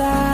Till